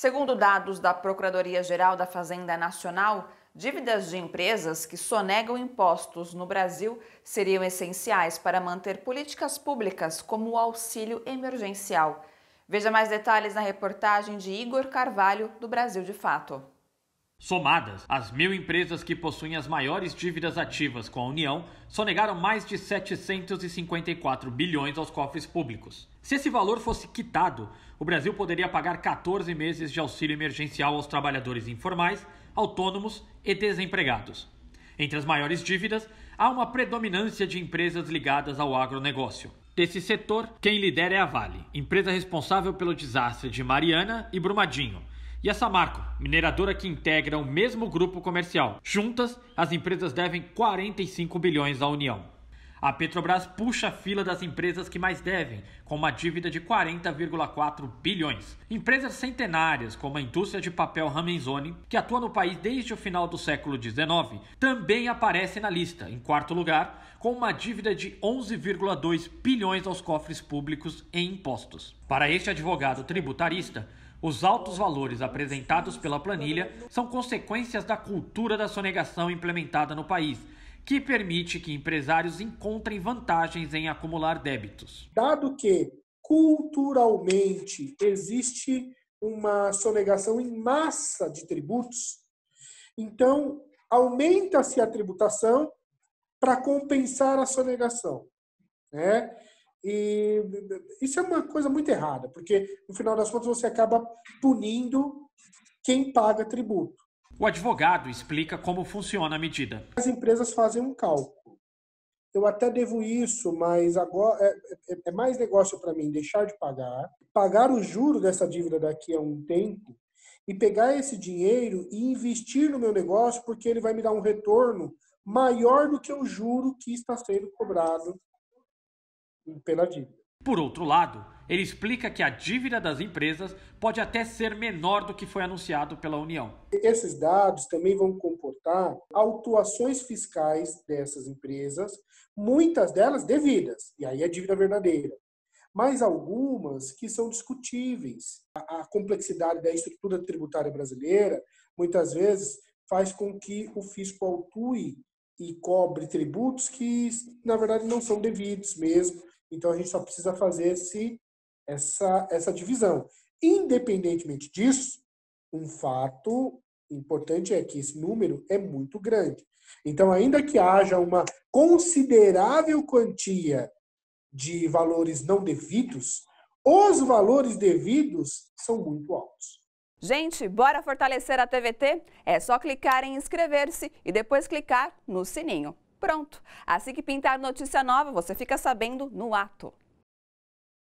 Segundo dados da Procuradoria-Geral da Fazenda Nacional, dívidas de empresas que sonegam impostos no Brasil seriam essenciais para manter políticas públicas como o auxílio emergencial. Veja mais detalhes na reportagem de Igor Carvalho, do Brasil de Fato. Somadas, as mil empresas que possuem as maiores dívidas ativas com a União sonegaram mais de 754 bilhões aos cofres públicos. Se esse valor fosse quitado, o Brasil poderia pagar 14 meses de auxílio emergencial aos trabalhadores informais, autônomos e desempregados. Entre as maiores dívidas, há uma predominância de empresas ligadas ao agronegócio. Desse setor, quem lidera é a Vale, empresa responsável pelo desastre de Mariana e Brumadinho e a Samarco, mineradora que integra o mesmo grupo comercial. Juntas, as empresas devem 45 bilhões à União. A Petrobras puxa a fila das empresas que mais devem, com uma dívida de 40,4 bilhões. Empresas centenárias, como a indústria de papel Ramenzoni, que atua no país desde o final do século XIX, também aparece na lista, em quarto lugar, com uma dívida de 11,2 bilhões aos cofres públicos em impostos. Para este advogado tributarista, os altos valores apresentados pela planilha são consequências da cultura da sonegação implementada no país, que permite que empresários encontrem vantagens em acumular débitos. Dado que culturalmente existe uma sonegação em massa de tributos, então aumenta-se a tributação para compensar a sonegação. Né? E isso é uma coisa muito errada, porque no final das contas você acaba punindo quem paga tributo. O advogado explica como funciona a medida. As empresas fazem um cálculo. Eu até devo isso, mas agora é, é, é mais negócio para mim deixar de pagar, pagar o juro dessa dívida daqui a um tempo e pegar esse dinheiro e investir no meu negócio, porque ele vai me dar um retorno maior do que o juro que está sendo cobrado pela dívida. Por outro lado, ele explica que a dívida das empresas pode até ser menor do que foi anunciado pela União. Esses dados também vão comportar autuações fiscais dessas empresas, muitas delas devidas, e aí é dívida verdadeira, mas algumas que são discutíveis. A complexidade da estrutura tributária brasileira muitas vezes faz com que o fisco autue e cobre tributos que, na verdade, não são devidos mesmo então a gente só precisa fazer esse, essa, essa divisão. Independentemente disso, um fato importante é que esse número é muito grande. Então, ainda que haja uma considerável quantia de valores não devidos, os valores devidos são muito altos. Gente, bora fortalecer a TVT? É só clicar em inscrever-se e depois clicar no sininho. Pronto! Assim que pintar notícia nova, você fica sabendo no ato.